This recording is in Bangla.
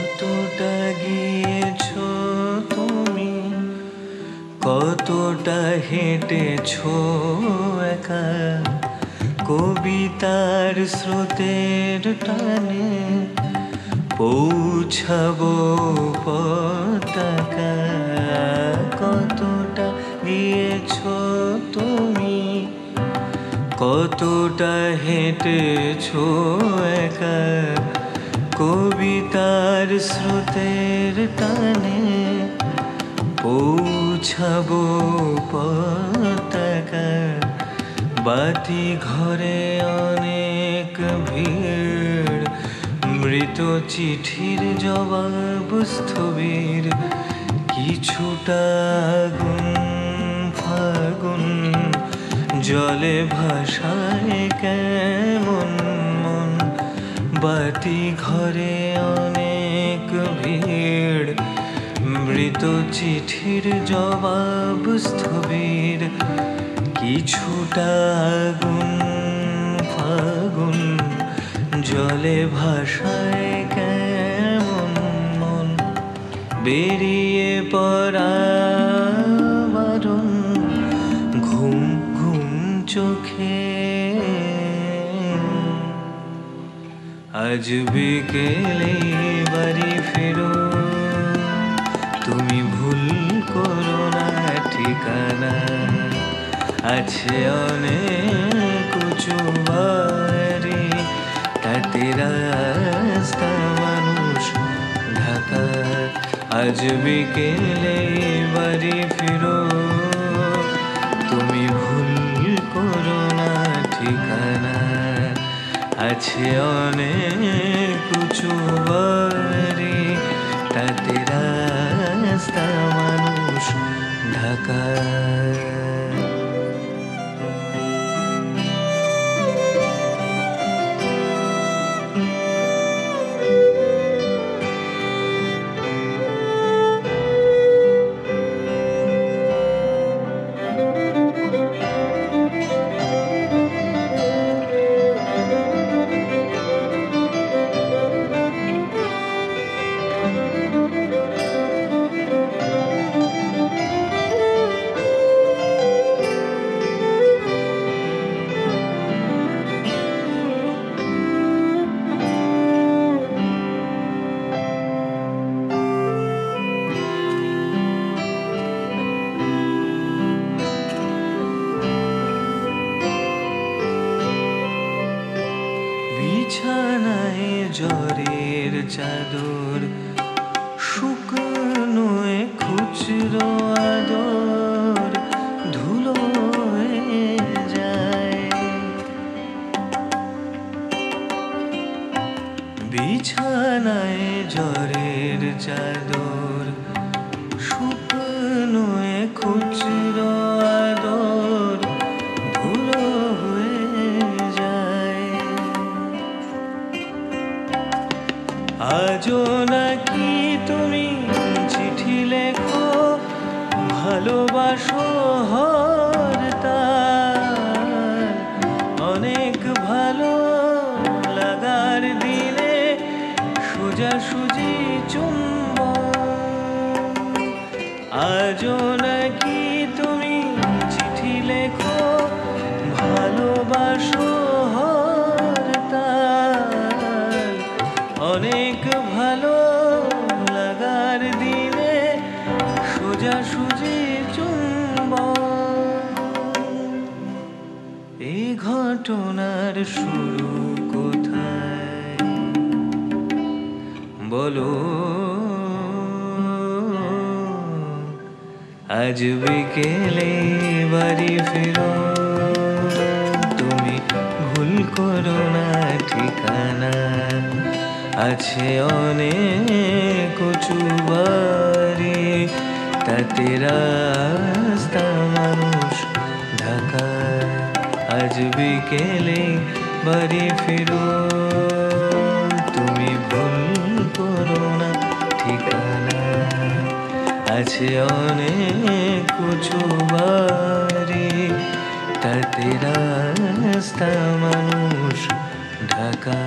কতটা গিয়েছ তুমি? কতটা হেঁটেছ একা? কবিতার স্রোতের টানে পৌঁছাব পতাকা। কতটা গিয়েছ তুমি? কতটা হেঁটেছ একা? কবিতার স্রোতের টানে পৌঁছাবো পতাকা। বাতি ঘরে অনেক ভিড়, মৃত চিঠির জবাব স্থবির। কিছুটা আগুন ফাগুন, জলে ভাষায় কেমন মন বাতি ঘরে অনেক ভিড়। মৃত চিঠির জবাব স্থবির। কিছুটা আগুন ফাগুন। জলে ভাষায় কেমন মন। বেরিয়ে পড়া আজ বিকেলে বাড়ি ফেরো। তুমি ভুল করো না, ঠিকানা আছে অনেক উঁচু বাড়ি। তাতে রাস্তা মানুষ ঢাকা। আজ বিকেলে আছে অনেক উঁচু বাড়ি তাতে রাস্তা মানুষ ঢাকা জ্বরের চাদর শুকনো খুচরো আদর ধুলো যায়। বিছানায় জ্বরের চাদর শুকনো খুচরো আজও নাকি তুমি চিঠি লেখো? ভালোবাসো হরতাল অনেক ভালো লাগার দিনে সোজাসুজি চুম্বন। আজও নাকি ঘটনার শুরু কোথায়? বলো। আজ বিকেলে বাড়ি ফেরো। তুমি ভুল করো না ঠিকানা। আছে অনেক উঁচু বাড়ি, তাতে রাস্তা বিকেলে বাড়ি ফিরো। তুমি ভুল করো না, ঠিকানা আছে অনেক কিছু বাড়ি। তাতে রাস্তা মানুষ ঢাকা।